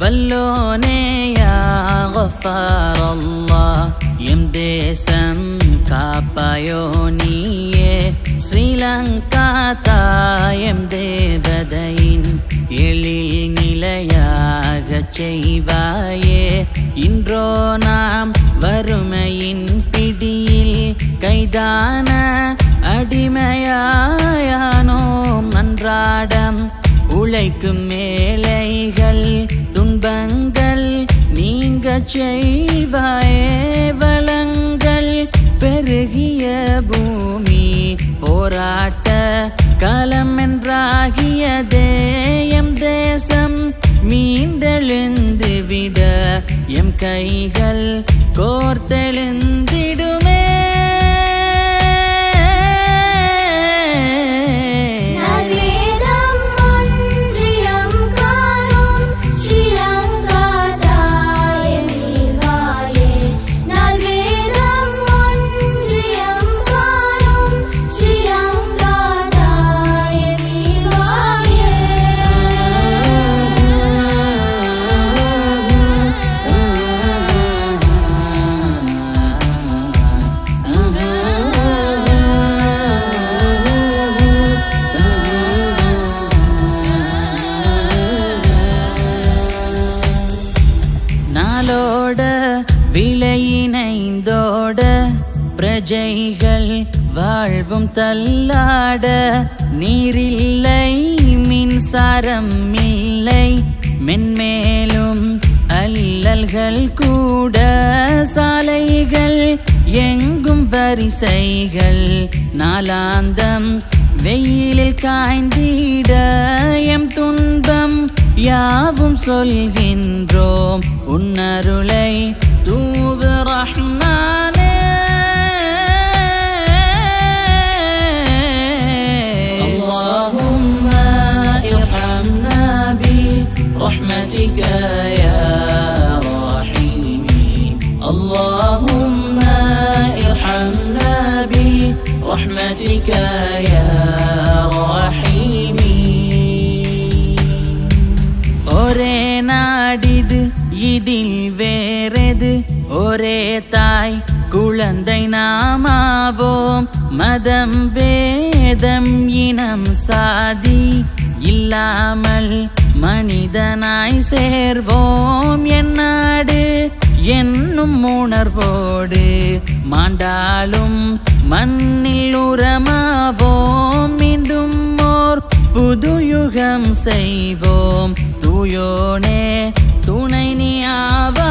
வல்லோனேயா அல்லா M தேசம் காப்பாயோ நீயே ஸ்ரீலங்கா தாயம் தேவதையின் எழில் நிலையாக செய்வாயே இன்றோ நாம் வறுமையின் பிடியில் கைதான அடிமையாயானோம் அன்றாடம் உழைக்கும் மேலைகள் இன்பங்கள் நீங்க செய்வாயே வளங்கள். பெருகிய பூமி போராட்ட களம் என்றாகிய தேயம் தேசம் மீண்டெழுந்து விட எம் கைகள் கோர்த்தெழுந்து நாளோட விளையினைந்தோட பிரஜைகள் வாழ்வும் தள்ளாட நீரில்லை மின்சாரம் இல்லை மென்மேலும் அல்லல்கள் கூட சாலைகள் எங்கும் வரிசைகள் நாளாந்தம் வெயிலில் காய்ந்திட எம் சொல்கின்றோம் உன்னருளை தூவு ரஹ்மானே اللهم ارحمنا برحمتك يا رحيم اللهم ارحمنا برحمتك يا ஒரே நாடிது இதில் வேறது? ஒரே தாய் குழந்தை நாமாவோம். மதம் வேதம் இனம் சாதி இல்லாமல் மனிதனாய் சேர்வோம். என் நாடு என்னும் உணர்வோடு மாண்டாலும் மண்ணில் உரமாவோம். மீண்டும் ஓர் புதுயுகம் செய்வோம். தூயோனே துணை நீ ஆவாய்